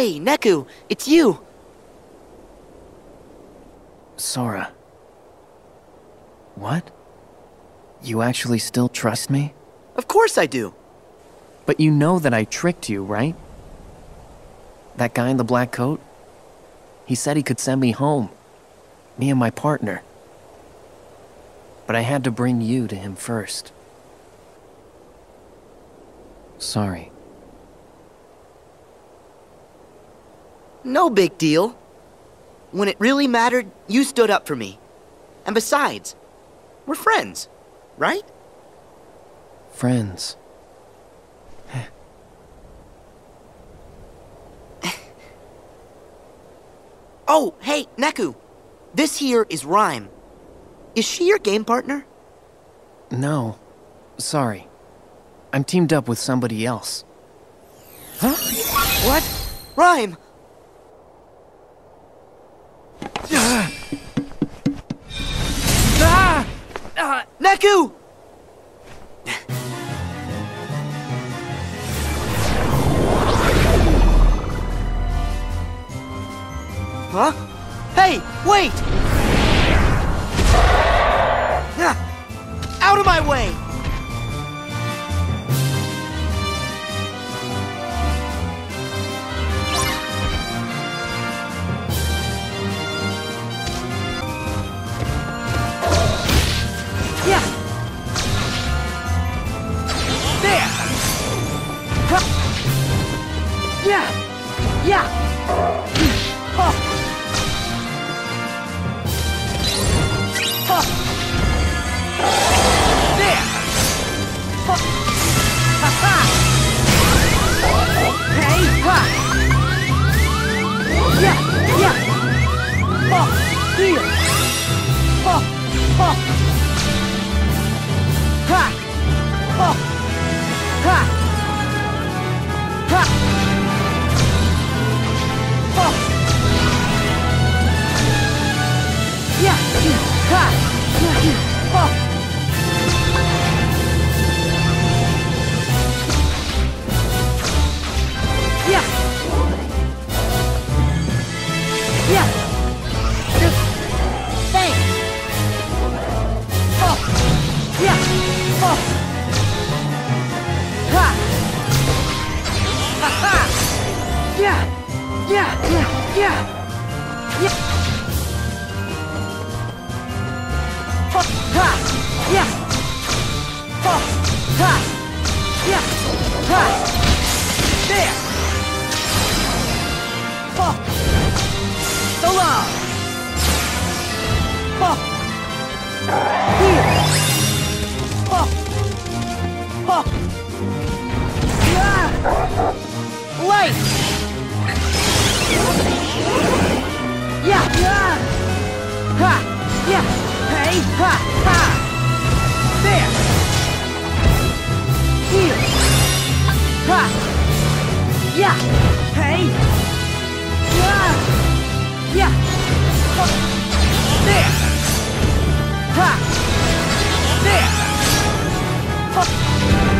Hey, Neku, it's you. Sora. What? You actually still trust me? Of course I do. But you know that I tricked you, right? That guy in the black coat? He said he could send me home. Me and my partner. But I had to bring you to him first. Sorry. No big deal. When it really mattered, you stood up for me. And besides, we're friends, right? Friends. oh, hey, Neku. This here is Rhyme. Is she your game partner? No. Sorry. I'm teamed up with somebody else. Huh? What? Rhyme! Neku! huh? Hey, wait! Out of my way! Yeah. Yeah. Oh. Oh. There. Ha Yeah! Yeah! Yeah! Yeah! Oh! Ha! Yeah! Oh! Ha! Yeah! Ha! There! Oh! So long! Oh! Here! Oh! Oh! Yeah! Light! Yeah! Ha! Hey! Ha! Ha! There! Here! Ha! Yeah! Hey! Yeah! Yeah! There! Ha! There! Oh.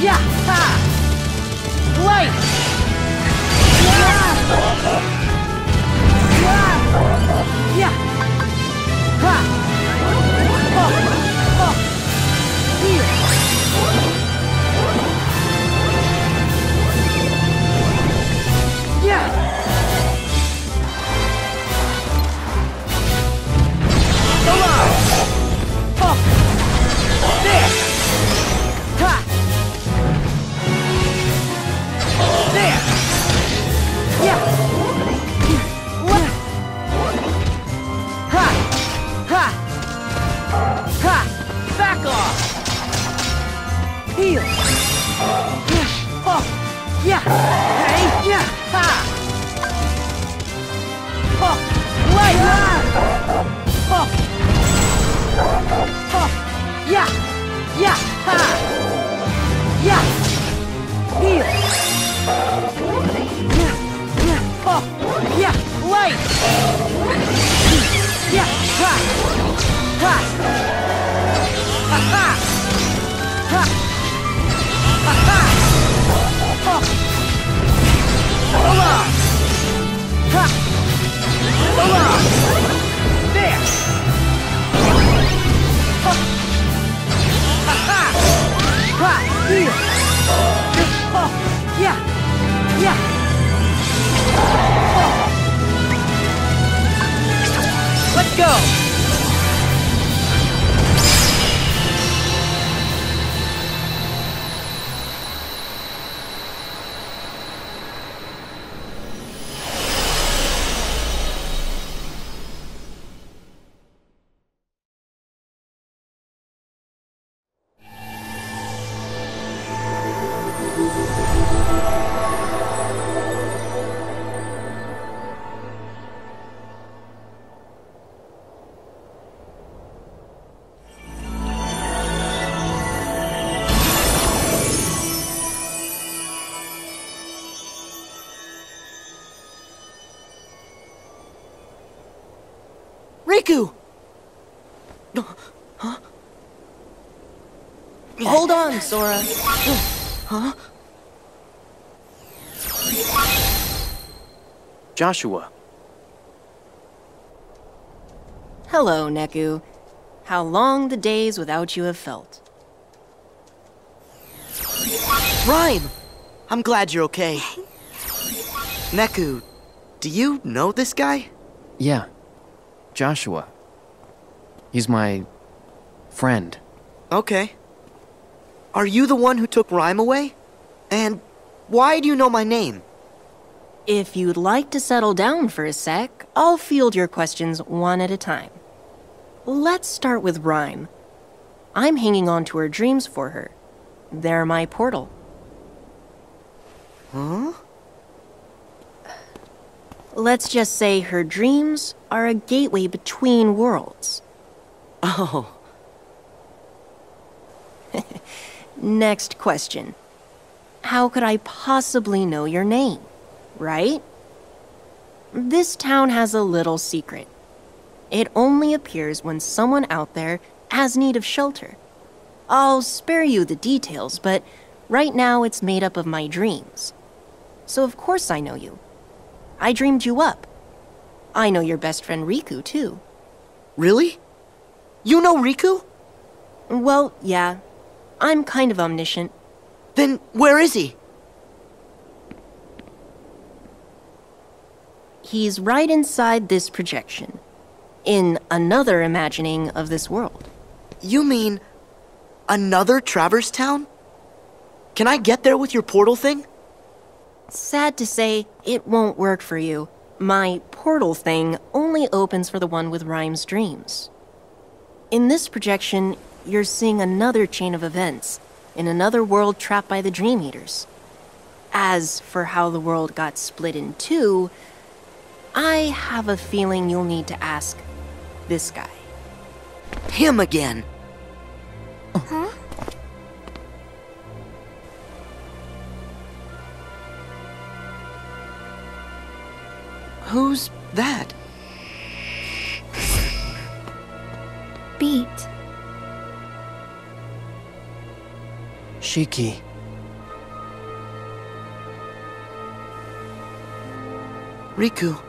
Yeah! Ha! Light! Heal! Yeah! Oh! Yeah! Hey! Yeah! Ha! Oh! Light! Oh! Oh! Yeah! Yeah! Let's go! Riku! Hold on, Sora. Joshua, Hello, Neku. How long the days without you have felt. Rhyme! I'm glad you're okay. Neku, do you know this guy? yeah, Joshua. He's my friend. Okay. Are you the one who took Rhyme away? And why do you know my name? If you'd like to settle down for a sec, I'll field your questions one at a time. Let's start with Rhyme. I'm hanging on to her dreams for her. They're my portal. Huh? Let's just say her dreams are a gateway between worlds. Oh, Next question. How could I possibly know your name? Right? This town has a little secret. It only appears when someone out there has need of shelter. I'll spare you the details, but right now it's made up of my dreams. So of course I know you. I dreamed you up. I know your best friend Riku, too. really? You know Riku? Well, yeah. I'm kind of omniscient. Then where is he? He's right inside this projection, in another imagining of this world. You mean another Traverse Town? Can I get there with your portal thing? Sad to say, it won't work for you. My portal thing only opens for the one with Rhyme's dreams. In this projection, you're seeing another chain of events in another world trapped by the Dream Eaters. As for how the world got split in two, I have a feeling you'll need to ask this guy. Him again. Who's that? Beat. Shiki. Riku.